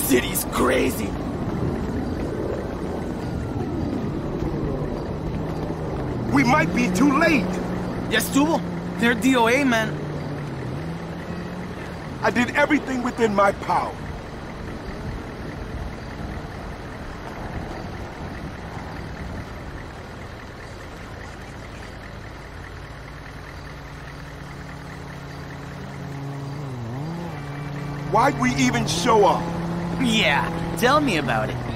city's crazy. We might be too late. Ya estuvo. They're DOA, man. I did everything within my power. Why'd we even show up? Yeah, tell me about it.